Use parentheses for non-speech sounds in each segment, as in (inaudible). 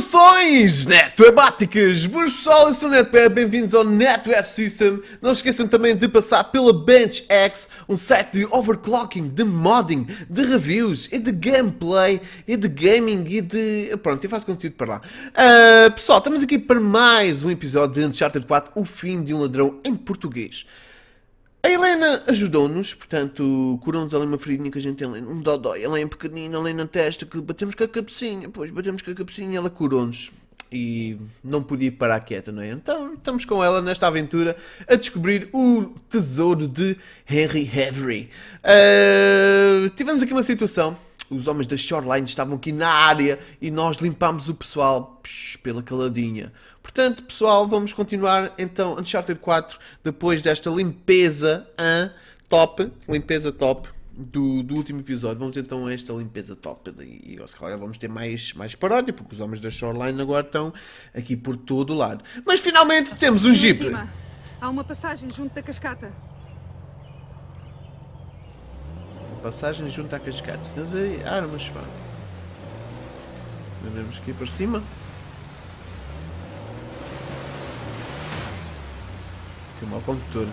Saudações netwebáticas! Boas pessoal, eu sou o NetWeb, bem-vindos ao NetWeb System. Não esqueçam também de passar pela BenchX, um site de overclocking, de modding, de reviews e de gameplay e de gaming e de... Pronto, eu faço conteúdo para lá. Uh, pessoal, estamos aqui para mais um episódio de Uncharted 4, o fim de um ladrão em português. A Helena ajudou-nos, portanto, curou-nos ali uma feridinha que a gente tem um dodói, ela é pequenina, ali na testa, que batemos com a cabecinha, pois batemos com a cabecinha, ela curou-nos e não podia parar quieta, não é? Então estamos com ela nesta aventura a descobrir o tesouro de Henry Avery. Uh, tivemos aqui uma situação os homens da Shoreline estavam aqui na área e nós limpámos o pessoal psh, pela caladinha. Portanto, pessoal, vamos continuar então Uncharted 4 depois desta limpeza hein, top, limpeza top do, do último episódio. Vamos então a esta limpeza top e, e agora vamos ter mais, mais paródia, porque os homens da Shoreline agora estão aqui por todo o lado. Mas finalmente temos um jeep. Há uma passagem junto da cascata. Passagem junto à cascata. Tens aí armas, pá. Devemos aqui para cima. Que mau condutor.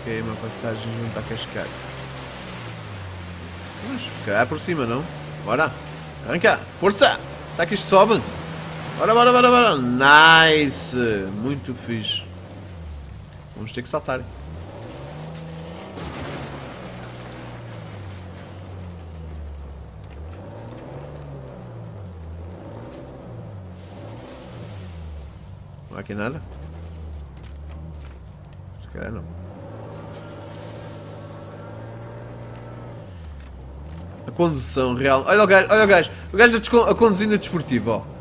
Ok, uma passagem junto à cascata. Mas, cá por cima, não? Bora! Arranca! Força! Será que isto sobe? Bora, bora, bora, bora. Nice. Muito fixe. Vamos ter que saltar. Não há aqui nada? Se calhar não. A condução real. Olha o gajo, olha o gajo. O gajo a, a conduzir na desportiva, ó.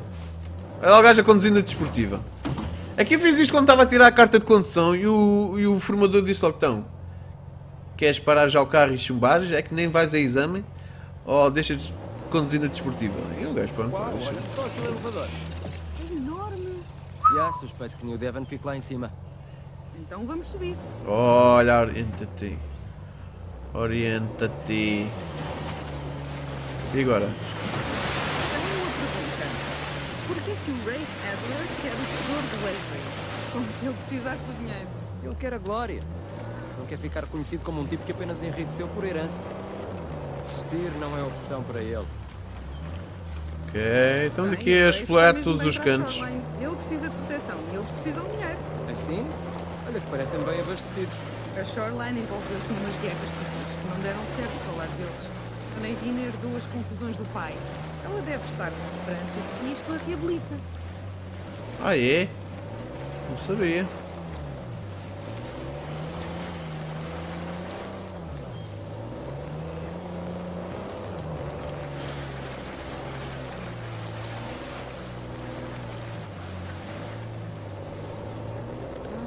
Olha o gajo a conduzir na desportiva. Aqui é fiz isto quando estava a tirar a carta de condução e o, e o formador disse logo, então, queres parar já o carro e chumbares? É que nem vais a exame? Ou deixas de conduzir na desportiva? E o gajo, pronto, Uau, deixa. olha só aquele elevador. É enorme. Já, suspeito que New Devon fique lá em cima. Então vamos subir. Olha, orienta-te. Orienta-te. E agora? Porquê que o Ray Adler quer o tesouro do Avery? Como se ele precisasse do dinheiro. Ele quer a glória. Não quer ficar conhecido como um tipo que apenas enriqueceu por herança. Desistir não é opção para ele. Ok, estamos aqui a explorar todos os cantos. Ele precisa de proteção e eles precisam de dinheiro. Assim? Olha que parecem bem abastecidos. A Shoreline envolveu-se numas guerras civis que não deram certo ao lado deles. A Nadine herdou as confusões do pai ela deve estar com esperança de que isto a reabilita. Ah, é? Não sabia.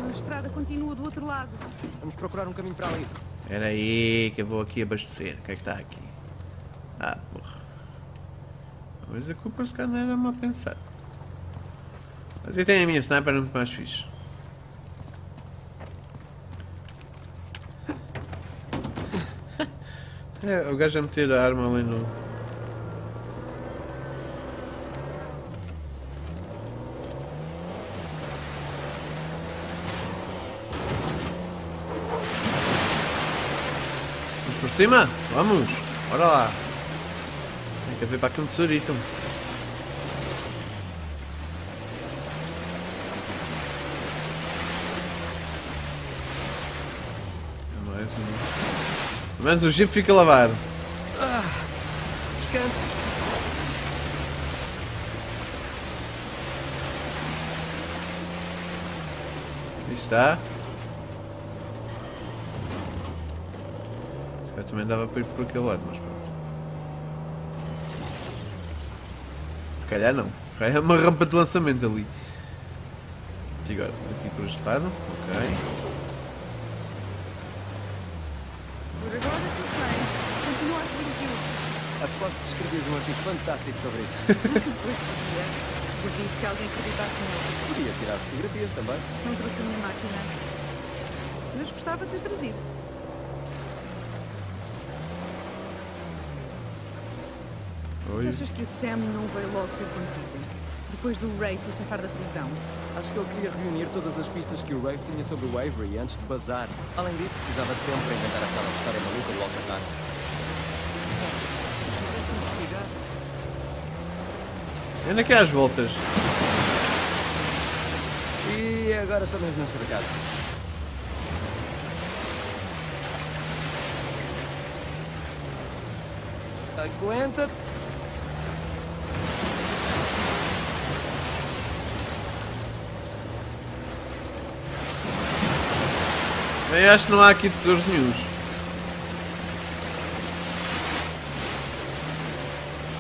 A estrada continua do outro lado. Vamos procurar um caminho para ali. Espera aí, que eu vou aqui abastecer. O que é que está aqui? Ah, porra. Mas a culpa se calhar não era mal pensar. Mas eu tenho a minha sniper muito mais fixe. É, o gajo a meter a arma ali no... Vamos por cima? Vamos! Bora lá! Ver para aqui um tesourito. Mais um. Mas o jeep fica lavado. Ah, descanse. está. Esse cara também dava para ir por aquele lado, mas pronto. Calhar não. É uma rampa de lançamento ali. E agora, aqui por este lado. Ok. Por agora tudo bem. Continua a seguir aquilo. Aposto que escrevias um artigo fantástico sobre isto. (laughs) Duvido que alguém acreditasse nele. Podia tirar fotografias também. Não trouxe a minha máquina. Mas gostava de ter trazido. Oi. Achas que o Sam não veio logo ter contigo? Depois do Ray se safar da prisão? Acho que ele queria reunir todas as pistas que o Rafe tinha sobre o Avery antes de bazar. Além disso, precisava de tempo para inventar aquela história maluca do Alcatraz. Se tivesse investigado... Anda aqui às voltas. E agora estamos nos cercados. Aguenta-te. Bem, acho que não há aqui tesouros nenhums.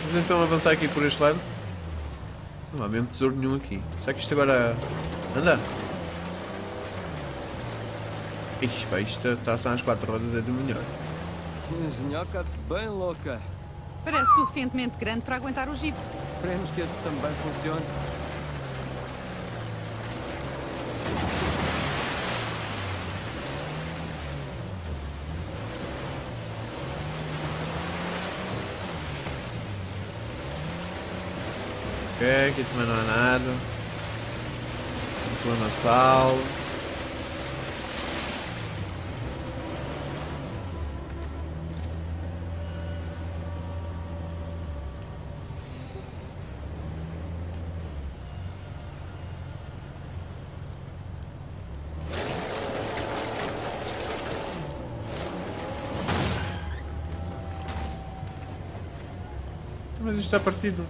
Vamos então avançar aqui por este lado. Não há mesmo tesouro nenhum aqui. Será que isto agora anda? Ixi, pá, isto está a às quatro rodas é de melhor. Engenhoca bem louca. Parece suficientemente grande para aguentar o jeep. Esperemos que este também funcione. Ok, aqui também não há nada. Na sala. Mas isto está partido.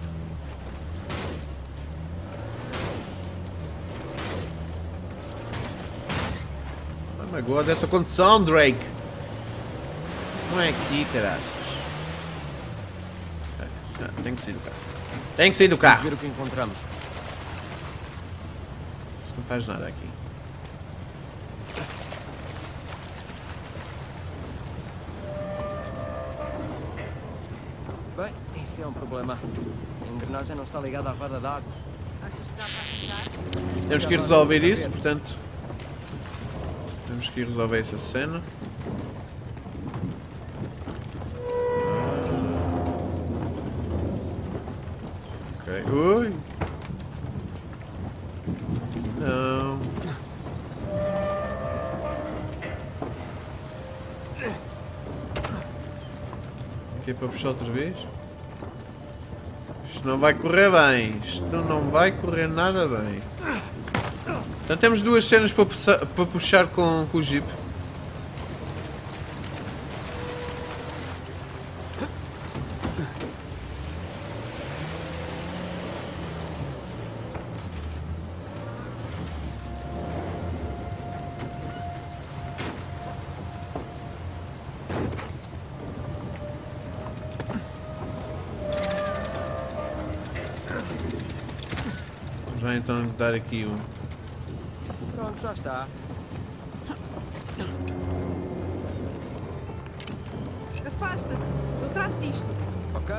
Oh my god, essa condição, Drake! Não é aqui, caraças. Ah, tem que sair do carro. Tem que sair do Vamos carro! ver o que encontramos. Isto não faz nada aqui. Bem, isso é um problema. A engrenagem não está ligada à roda d'água. Achas que dá para ajudar? Temos que ir resolver isso, portanto. Temos que ir resolver essa cena. Ok. Ui! Não. Aqui é para puxar outra vez? Isto não vai correr bem. Isto não vai correr nada bem. Então temos duas cenas para, puxa- para puxar com, com o Jeep. Vamos lá então dar aqui um. Já está. Afasta-te. Eu trato disto. Ok.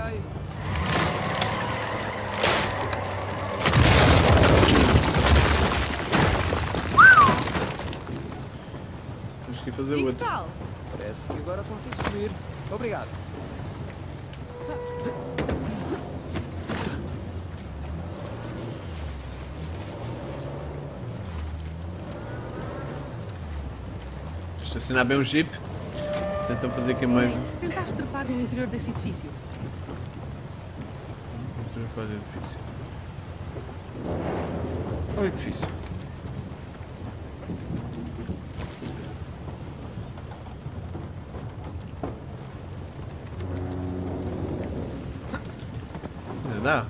Temos que ir fazer E que outro. tal? Parece que agora consigo subir. Obrigado. Estacionar bem o Jeep. Tentam fazer aqui mais. Tentaste trepar no interior desse edifício. Qual é o edifício? Qual é o edifício? Não dá.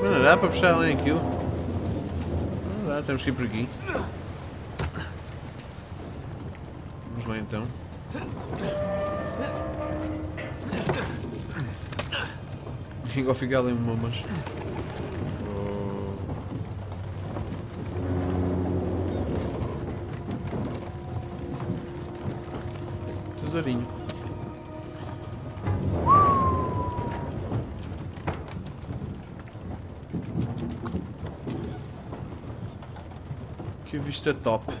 Mas não dá para puxar além aquilo. Não dá, temos que ir por aqui. Vamos lá então. Fica ficar ali mamas. Tesourinho. Vista top.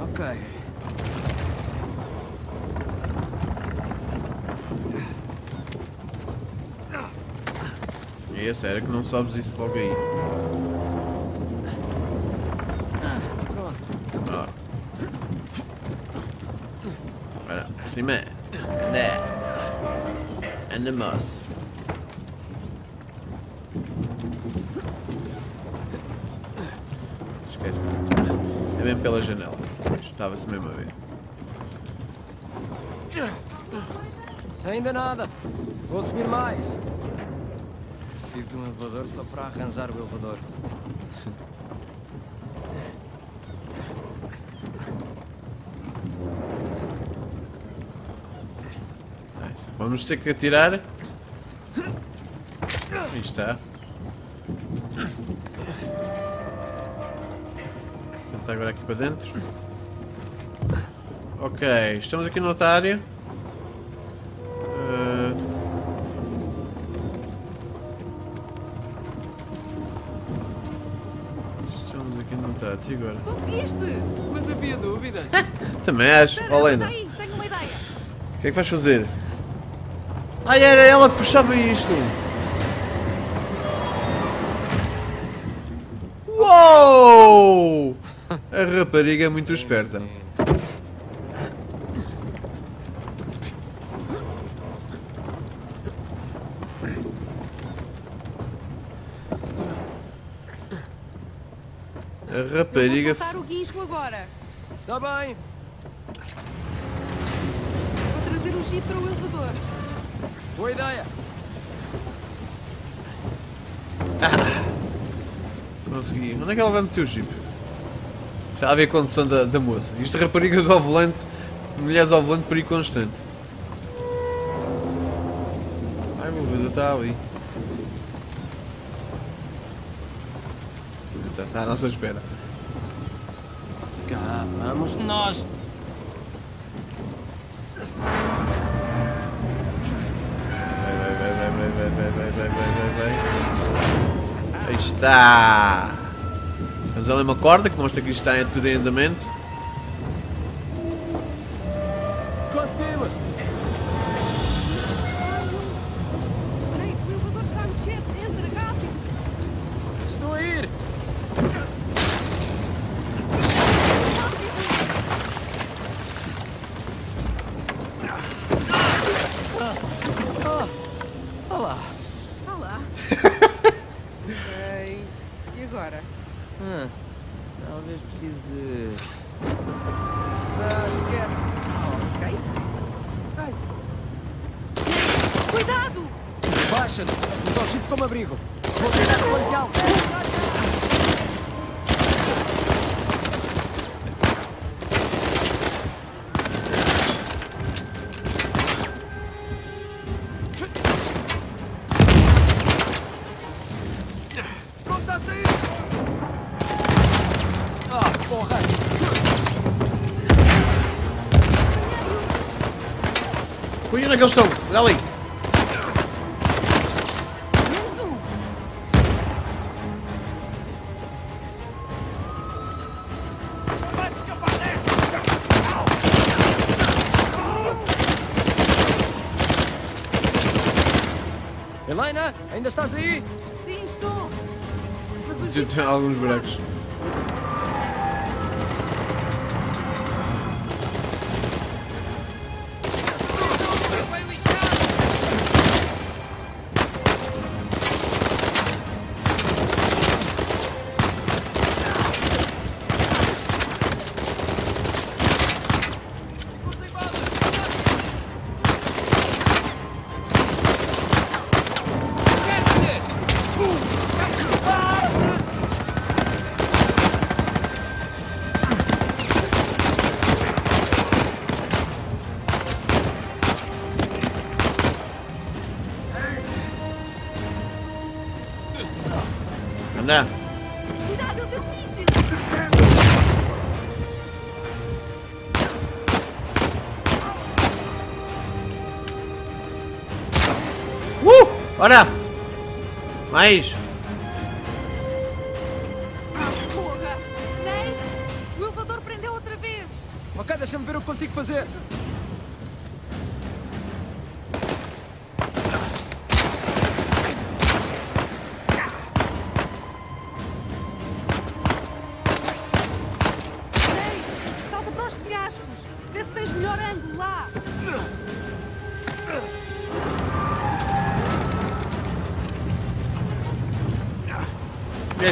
Ok. E é sério que não sabes isso logo aí. Pronto. Ó. Ora, cima. Né. Andamos. Esquece. É mesmo pela janela. Estava-se mesmo a ver. Ainda nada. Vou subir mais. Preciso de um elevador só para arranjar o elevador. Nice. Vamos ter que atirar. Aí está. Agora aqui para dentro. Ok, estamos aqui noutra área. Eh, Estamos aqui noutra área. E agora? Conseguiste! Mas havia dúvidas. (laughs) Também. Espera, Olena. tenho uma ideia. O que é que vais fazer? Ai, era ela que puxava isto! A rapariga é muito esperta. A Eu rapariga. vou soltar o guincho agora. Está bem. Vou trazer o jeep para o elevador. Boa ideia. Consegui. Onde é que ela vai meter o jeep? Já havia a condição da, da moça. Isto raparigas ao volante, mulheres ao volante perigo constante. Ai meu Deus, está ali. Está, está à nossa espera. Cá vamos nós. Vai, vai, vai, vai, vai, vai, vai, vai, vai, vai, vai. Aí está! Mas ali uma corda que mostra que isto está tudo em andamento. Onde é que eles estão? Olha ali! Helena, ainda estás aí? Sim, estou. Alguns buracos. Bora!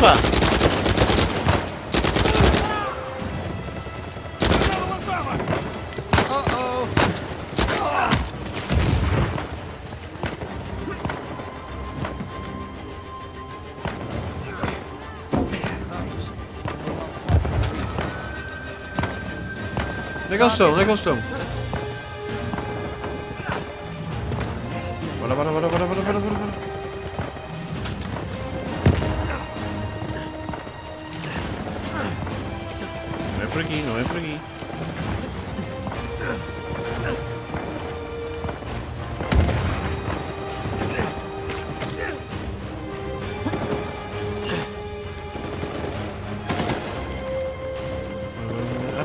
pá! Oh, oh. Onde é que eles estão? Onde é que eles estão?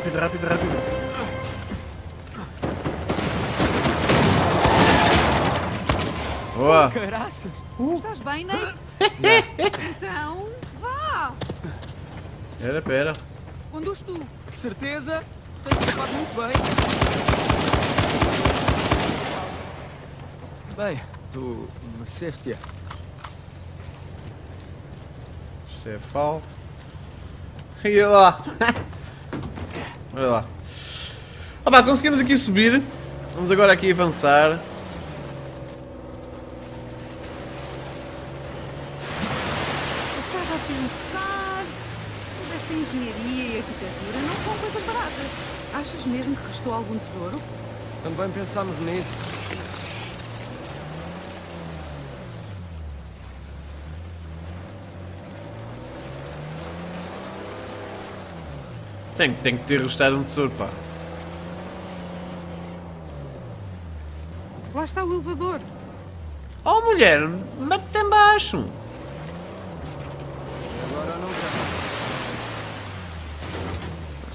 Rápido, rápido, rápido. Boa! Caraças! Estás bem, Nate? (laughs) então, vá! Pera, pera. Conduz tu! De certeza? Tens escapado muito bem. Bem, tu mereceste-a. Pau. (laughs) E lá. (laughs) Olha lá. Ah pá, conseguimos aqui subir. Vamos agora aqui avançar. Eu estava a pensar. Toda esta engenharia e arquitetura não são coisas baratas. Achas mesmo que restou algum tesouro? Também pensámos nisso. Tem, tem que ter restado um tesouro, pá. Lá está o elevador. Oh mulher, mete-te em baixo. Agora não quero.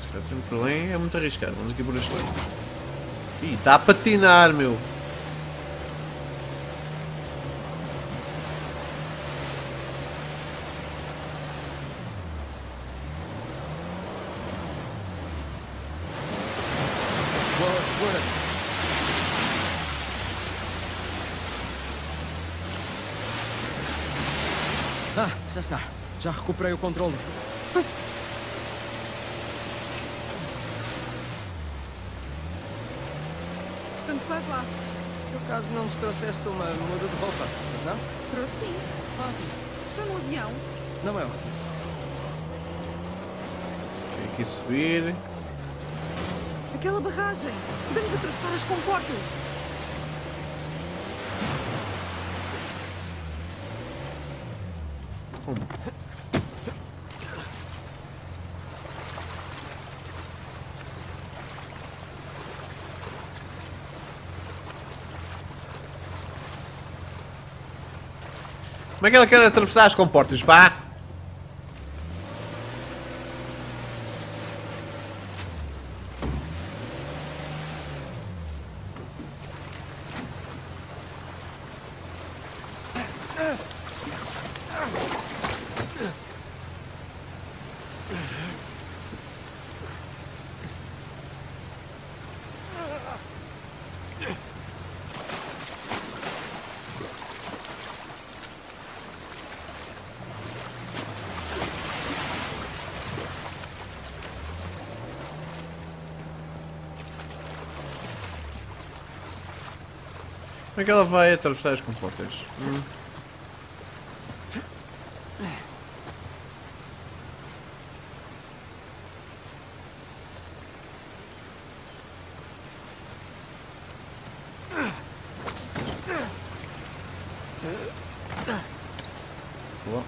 Se calhar temos por ali, é muito arriscado. Vamos aqui por este lado. Ih, está a patinar, meu. Boa sorte. Ah, já está. Já recuperei o controle. Estamos quase lá. Por acaso não nos trouxeste uma muda de roupa, não? Trouxe sim. Ótimo. Está no avião. Não é ótimo. Tem que subir. Aquela barragem. Podemos atravessar as comportas. Como é que ela quer atravessar as comportas, pá? É que ela vai atravessar as comportas? Hum. Boa.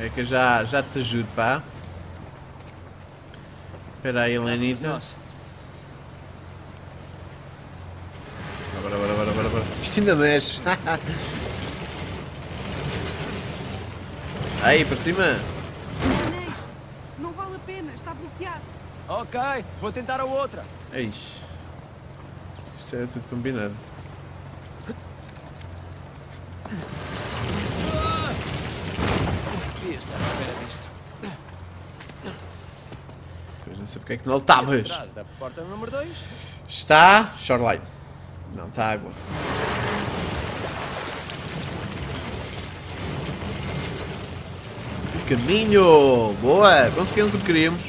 É que eu já, já te ajudo, pá. Espera aí, Helenita. Nós. Bora, bora, bora, bora, bora. Isto ainda mexe. (laughs) aí, para cima. Não vale a pena, está bloqueado. Ok, vou tentar a outra. Eish. Isto é tudo combinado. Devia estar à espera disto. Pois não sei porque é que não 2. Está shoreline. Não, está água. Caminho! Boa! Conseguimos o que queríamos.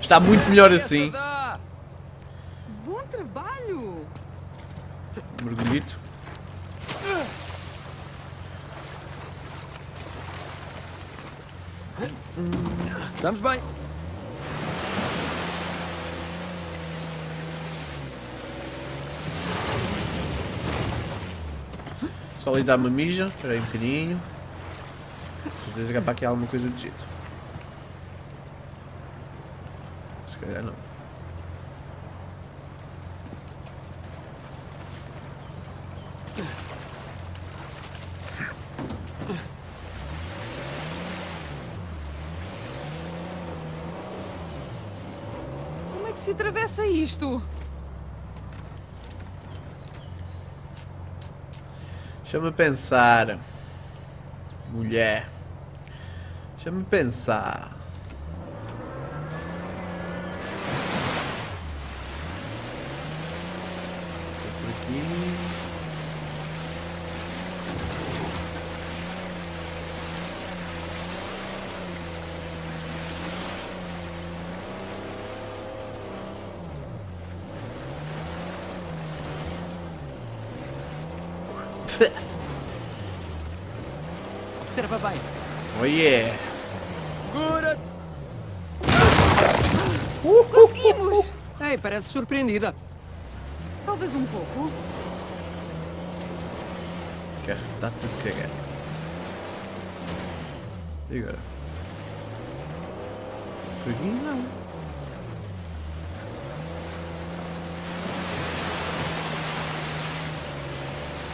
Está muito melhor assim. Bom trabalho! Mergulhito. Estamos bem. Só ali dá uma mija. Espera aí um bocadinho. Certeza que há para aqui alguma coisa de jeito. Se calhar não. Como é que se atravessa isto? Deixa-me pensar. Mulher. Deixa-me pensar. Vou Por aqui. Observa bem. Oh yeah! Conseguimos! Ei, parece surpreendida. Talvez um pouco. Carro está tudo cagado. E agora? Por aqui não.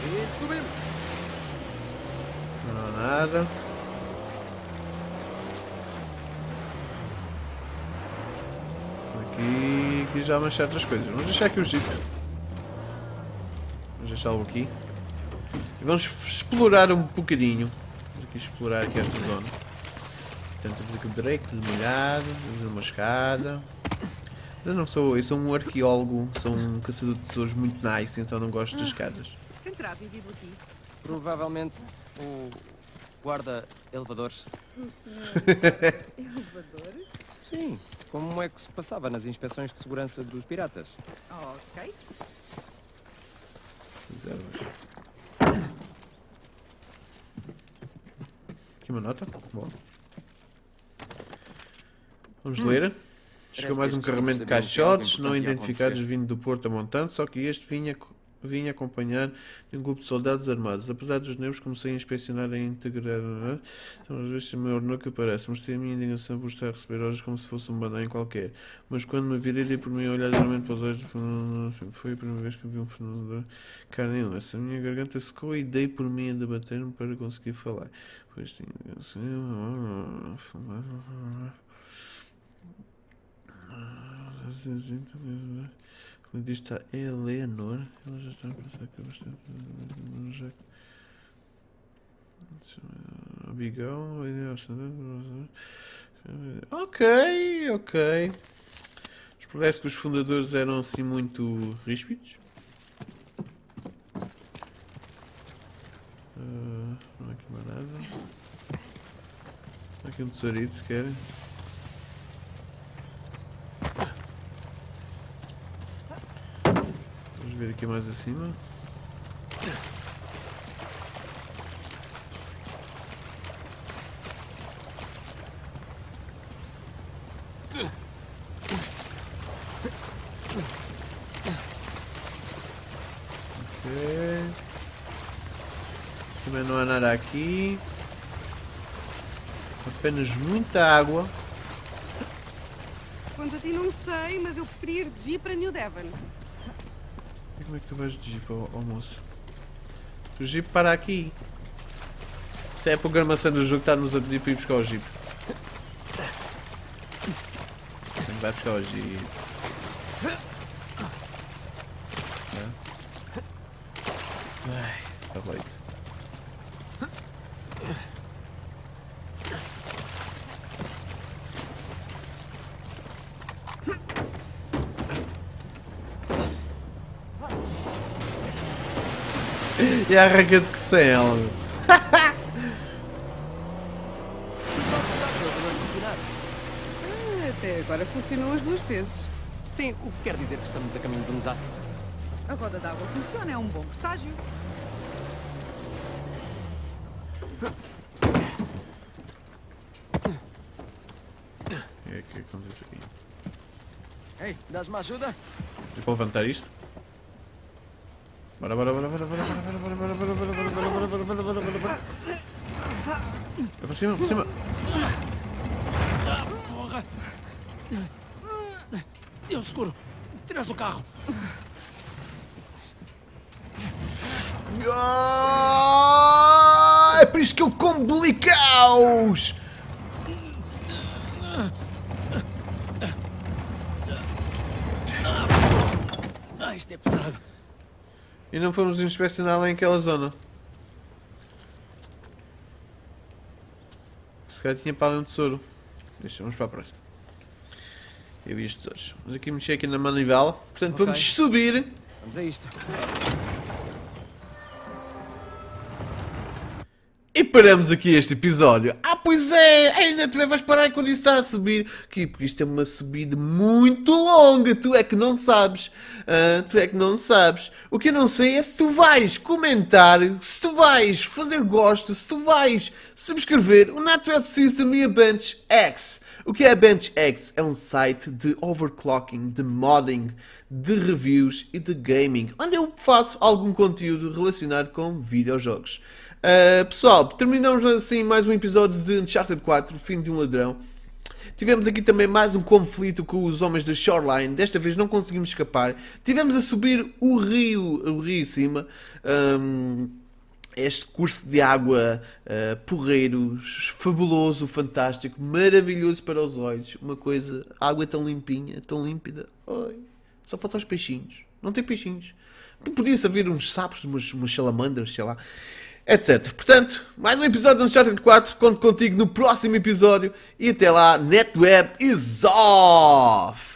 E subimos. Não há nada. Aqui, aqui já vamos outras coisas. Vamos deixar aqui o jeep. Vamos deixá-lo aqui. E vamos explorar um bocadinho. Vamos aqui explorar aqui esta zona. Portanto, temos aqui o Drake molhado, temos uma escada. Eu não sou, eu sou um arqueólogo, sou um caçador de tesouros muito nice, então não gosto de escadas. Quem terá vivido aqui? Provavelmente o guarda (laughs) elevadores. Elevador? Sim. Como é que se passava nas inspeções de segurança dos piratas? Ok. Reservas. Aqui uma nota. Bom. Vamos ler. Chegou Parece mais um carregamento de caixotes não identificados vindo do Porto a Montante, só que este vinha, vinha acompanhado de um grupo de soldados armados. Apesar dos nervos, comecei a inspecionar e a integrar. é? São às vezes maior honor que aparece. Mostrei a minha indignação por estar a receber horas como se fosse um banana qualquer. Mas quando me virei, dei por mim a olhar duramente para os olhos do Fernando. Foi a primeira vez que vi um Fernando carne em Essa minha garganta secou e dei por mim a debater-me para conseguir falar. Pois tinha. Como diz, está Eleanor. Ela já está a pensar que é bastante. Já... Abigão. Ok, ok. Parece que os fundadores eram assim muito ríspidos. Ah, não há aqui mais nada. Há aqui um tesourito se querem. Ver aqui mais acima. Ok. Também não há nada aqui. Apenas muita água. Quanto a ti não sei, mas eu preferia ir de para New Devon. Como é que tu vais de Jeep, ó, ó moço? O Jeep para aqui. Isso é a programação do jogo que está-nos a pedir para ir buscar o Jeep. Vai buscar o Jeep. É. Ai, tá bom isso. E arranca-te que sem ela. Ah, até agora funcionou as duas vezes. Sim, o que quer dizer que estamos a caminho de um desastre. A roda d'água funciona, é um bom presságio. O que é que acontece aqui? Ei, dás-me ajuda? É para levantar isto? Bora, bora, bora, bora, bora, bora, bora, bora, bora, bora, bora, bora, bora, bora, bora, bora, bora, bora. É para cima, para cima. Porra! Eu seguro! Tiras o carro! Ah, É por isso que eu como blicaus! Ah, isto é pesado! E não fomos inspecionar lá naquela zona. Se calhar tinha para ali um tesouro. Deixa, vamos para a próxima. Eu vi os tesouros. Vamos aqui mexer aqui na manivela. Portanto, Ok. vamos subir. Vamos a isto. E paramos aqui este episódio. Ah, pois é! Ainda tu vais parar quando isso está a subir. Que, porque isto é uma subida muito longa. Tu é que não sabes. Ah, tu é que não sabes. O que eu não sei é se tu vais comentar, se tu vais fazer gosto, se tu vais subscrever o NetWeb System e a Bench X. O que é a Bench X? É um site de overclocking, de modding, de reviews e de gaming, onde eu faço algum conteúdo relacionado com videojogos. Uh, pessoal, terminamos assim mais um episódio de Uncharted 4, Fim de um Ladrão. Tivemos aqui também mais um conflito com os homens da Shoreline. Desta vez não conseguimos escapar. Tivemos a subir o rio, o rio em cima. Um, este curso de água uh, porreiros, fabuloso, fantástico, maravilhoso para os olhos. Uma coisa, água é tão limpinha, tão límpida. Oi, só faltam os peixinhos. Não tem peixinhos. Podia-se haver uns sapos, umas, umas salamandras, sei lá, etc. Portanto, mais um episódio do Uncharted 4. Conto contigo no próximo episódio. E até lá, NetWeb is off!